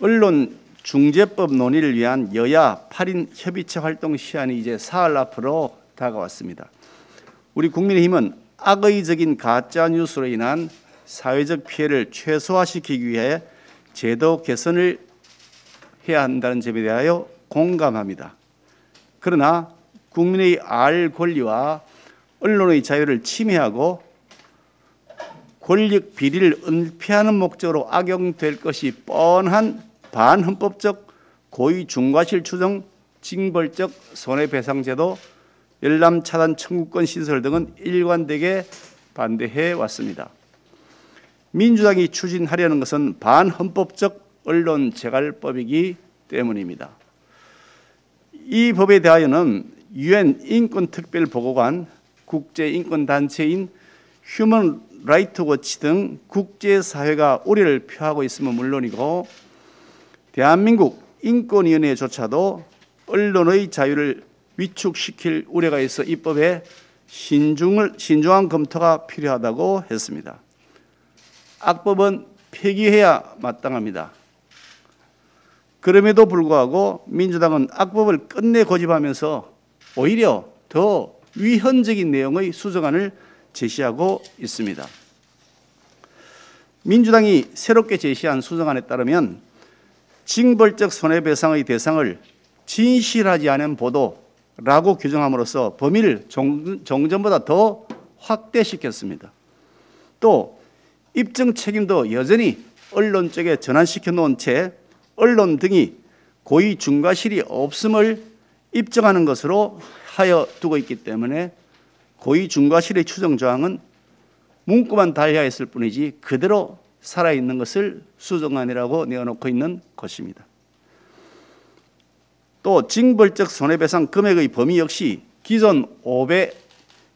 언론 중재법 논의를 위한 여야 8인 협의체 활동 시한이 이제 사흘 앞으로 다가왔습니다. 우리 국민의힘은 악의적인 가짜 뉴스로 인한 사회적 피해를 최소화시키기 위해 제도 개선을 해야 한다는 점에 대하여 공감합니다. 그러나 국민의 알 권리와 언론의 자유를 침해하고 권력 비리를 은폐하는 목적으로 악용될 것이 뻔한 반헌법적 고의 중과실 추정 징벌적 손해배상제도 열람 차단 청구권 시설 등은 일관되게 반대해 왔습니다. 민주당이 추진하려는 것은 반헌법적 언론 재갈법이기 때문입니다. 이 법에 대하여는 유엔 인권특별보고관, 국제인권단체인 휴먼 라이트 워치 등 국제사회가 우려를 표하고 있음은 물론이고 대한민국 인권위원회조차도 언론의 자유를 위축시킬 우려가 있어 입법에 신중을, 신중한 검토가 필요하다고 했습니다. 악법은 폐기해야 마땅합니다. 그럼에도 불구하고 민주당은 악법을 끝내 고집하면서 오히려 더 위헌적인 내용의 수정안을 제시하고 있습니다. 민주당이 새롭게 제시한 수정안에 따르면 징벌적 손해배상의 대상을 진실하지 않은 보도라고 규정함으로써 범위를 종전보다 더 확대시켰습니다. 또 입증 책임도 여전히 언론 쪽에 전환시켜 놓은 채 언론 등이 고의 중과실이 없음을 입증하는 것으로 하여 두고 있기 때문에 고의 중과실의 추정 조항은 문구만 달리하였을 뿐이지 그대로 살아있는 것을 수정안이라고 내어놓고 있는 것입니다. 또 징벌적 손해배상 금액의 범위 역시 기존 5배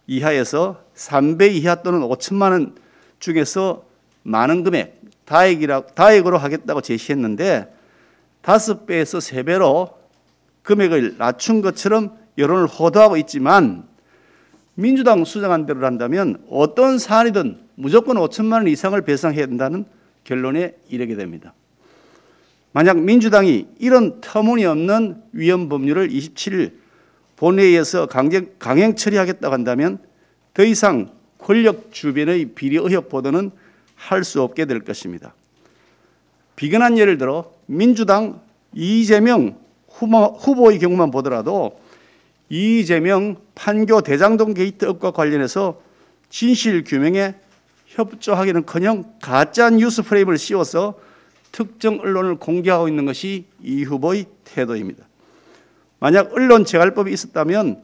이하에서 3배 이하 또는 5천만 원 중에서 많은 금액 다액이라 다액으로 하겠다고 제시했는데 다섯 배에서 세 배로 금액을 낮춘 것처럼 여론을 호도하고 있지만 민주당 수정안대로 한다면 어떤 사안이든 무조건 5천만 원 이상을 배상해야 된다는 결론에 이르게 됩니다. 만약 민주당이 이런 터무니없는 위헌 법률을 27일 본회의에서 강행, 강행 처리하겠다고 한다면 더 이상 권력 주변의 비리 의혹 보도는 할 수 없게 될 것입니다. 비근한 예를 들어 민주당 이재명 후보의 경우만 보더라도 이재명 판교 대장동 게이트 의혹과 관련해서 진실 규명에 협조하기는커녕 가짜 뉴스 프레임을 씌워서 특정 언론을 공격하고 있는 것이 이 후보의 태도입니다. 만약 언론 재갈법이 있었다면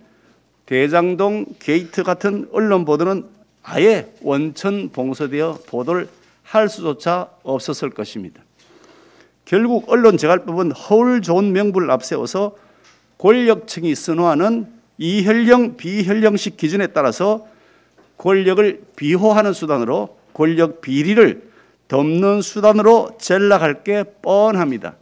대장동 게이트 같은 언론 보도는 아예 원천 봉쇄되어 보도를 할 수조차 없었을 것입니다. 결국 언론 재갈법은 허울 좋은 명분을 앞세워서 권력층이 선호하는 이현령 비현령식 기준에 따라서 권력을 비호하는 수단으로 권력 비리를 덮는 수단으로 전락할 게 뻔합니다.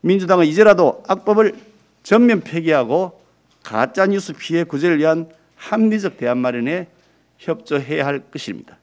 민주당은 이제라도 악법을 전면 폐기하고 가짜뉴스 피해 구제를 위한 합리적 대안 마련에 협조해야 할 것입니다.